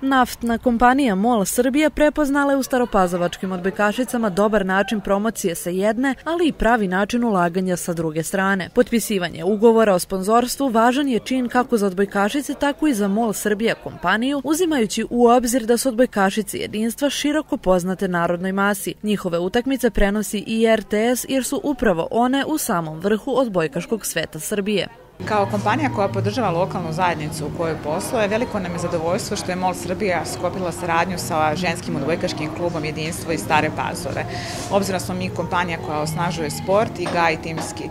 Naftna kompanija MOL Srbija prepoznala je u staropazovačkim odbojkašicama dobar način promocije sa jedne, ali i pravi način ulaganja sa druge strane. Potpisivanje ugovora o sponzorstvu važan je čin kako za odbojkašice, tako i za MOL Srbija kompaniju, uzimajući u obzir da su odbojkašice jedinstva široko poznate narodnoj masi. Njihove utakmice prenosi i RTS jer su upravo one u samom vrhu odbojkaškog sveta Srbije. Kao kompanija koja podržava lokalnu zajednicu u kojoj posluje, veliko nam je zadovoljstvo što je MOL Srbija skopila saradnju sa ženskim odbojkaškim klubom Jedinstvo i Stare Pazove. Obzirom smo mi kompanija koja osnažuje sport i gaji timski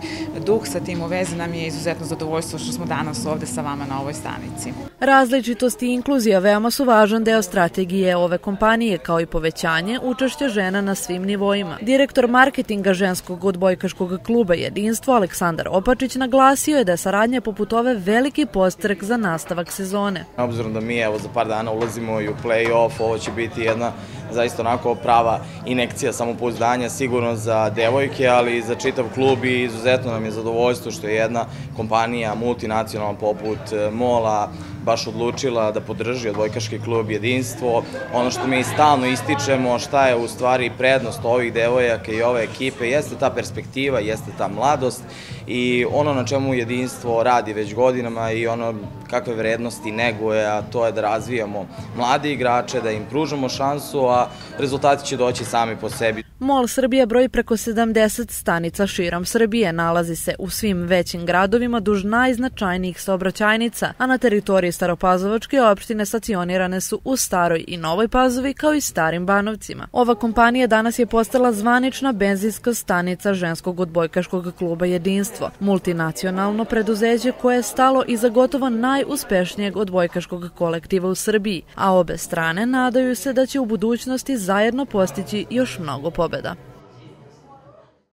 duh, sa tim u vezi nam je izuzetno zadovoljstvo što smo danas ovde sa vama na ovoj stanici. Različitost i inkluzija veoma su važan deo strategije ove kompanije, kao i povećanje učešća žena na svim nivoima. Direktor marketinga ženskog odbojkaškog kluba Jedinstvo Aleksandar Opačić naglasio je da je poput ove veliki postrek za nastavak sezone. Obzirom da mi evo za par dana ulazimo i u play-off, ovo će biti jedna zaista onako prava inekcija samopouzdanja sigurno za devojke, ali i za čitav klub i izuzetno nam je zadovoljstvo što je jedna kompanija multinacionalna poput e, Mola baš odlučila da podrži odbojkaški klub jedinstvo. Ono što mi stalno ističemo, šta je u stvari prednost ovih devojaka i ove ekipe, jeste ta perspektiva, jeste ta mladost i ono na čemu jedinstvo radi već godinama i ono kakve vrednosti neguje, a to je da razvijamo mlade igrače, da im pružamo šansu, a rezultati će doći sami po sebi. MOL Srbija broji preko 70 stanica širom Srbije, nalazi se u svim većim gradovima duž najznačajnijih saobraćajnica, a na teritoriji Staropazovačke opštine stacionirane su u Staroj i Novoj Pazovi kao i Starim Banovcima. Ova kompanija danas je postala zvanična benzinska stanica ženskog odbojkaškog kluba Jedinstvo, multinacionalno preduzeće koje je stalo iza gotovo najuspešnijeg odbojkaškog kolektiva u Srbiji, a obe strane nadaju se da će u budućnosti zajedno postići još mnogo pobjeda pobjeda.